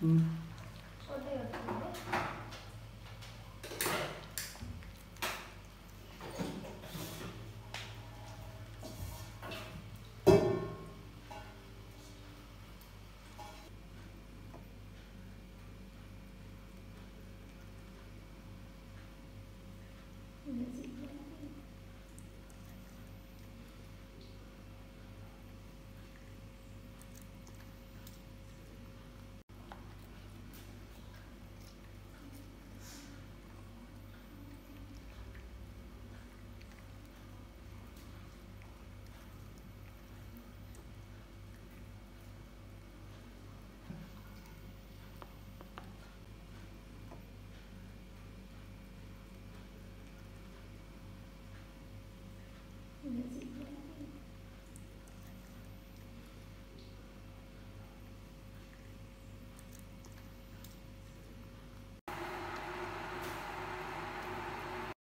嗯。